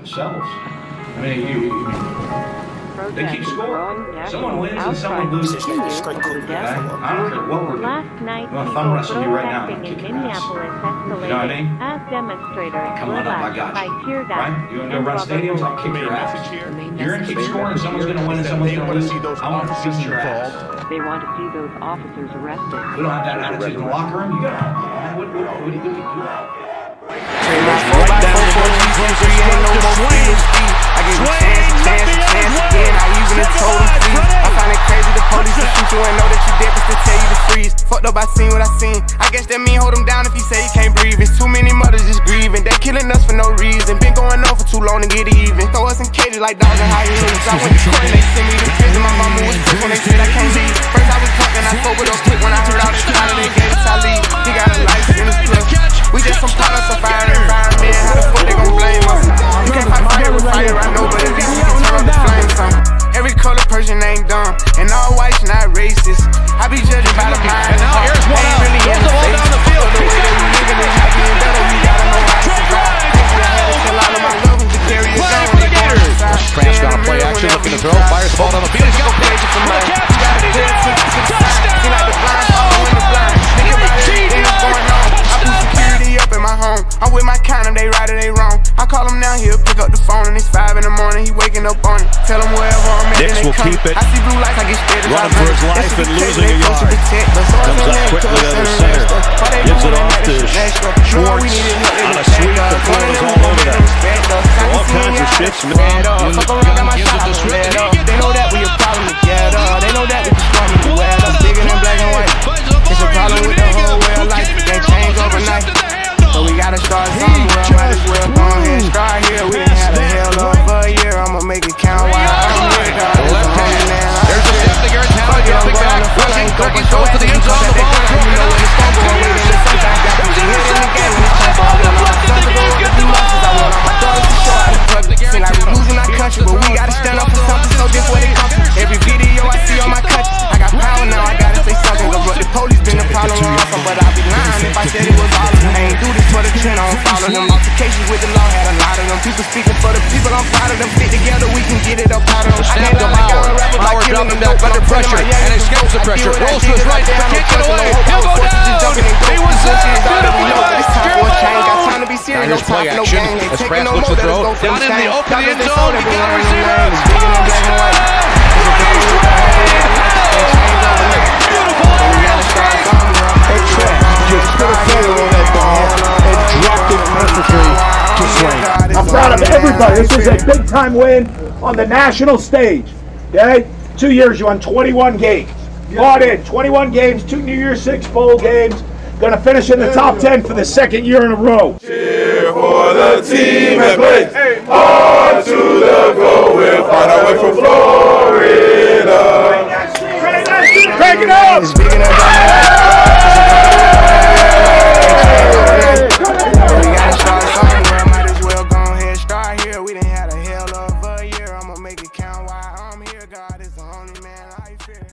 themselves. I mean, you, you, you they keep scoring. Someone wins and someone loses. Okay? I don't care what we're doing. Last night, I'm gonna thumb wrestle you right now and protesting kick in your ass. Minneapolis escalated You know what I mean? as demonstrators Come on up, I got you. Right? You wanna go run stadiums? I'll kick your ass. You're gonna keep scoring someone's gonna win and someone's gonna lose. I want to beat your ass. They want to see those officers arrested. We don't have that attitude in the locker room. You gotta, what, what, what do you do? Fucked up, I seen what I seen. I guess that mean hold him down if he say he can't breathe. It's too many mothers just grieving. They killing us for no reason. Been going on for too long to get even. Throw us in cages like dogs and hyenas. I went to court and they sent me to prison. My mama was sick when they said I can't leave. First I was drunk and I sobered up quick when I heard all this time call him now, he'll pick up the phone and it's five in the morning. He waking up on it. Tell him wherever I'm at. They will keep it. I see blue lights, I get scared. Running for his life and losing a yard. protect us. So I Comes up quickly to and center. arrest us. Why they Gives it off to? Schwartz. Know we needed help, they On a sweep, the throw is all over respect All kinds of shifts, man. fed up. Young- Fuck around, got my Young shot, gives it to Swift. People speaking for the people. I'm proud of them. Stick together, we can get it up out of them. I Snap can't to lie like I'm a Bauer. rapper, like Bauer killing dropping back under pressure, and escapes the pressure. Rolls to his right, the kick it away. He'll go down. He was there. shit started, we Beautiful know. play. It's time for a change. Got time to be serious. No here's play time no action. As Pratt looks more. to throw. Down the in the open end zone. He got running receivers. the proud of everybody. This was a big time win on the national stage. Okay? Two years, you won 21 games. Bought in 21 games, two New Year's Six Bowl games. Going to finish in the top 10 for the second year in a row. Cheer for the team that plays On to the goal. We'll find our way from Florida. Crank it up!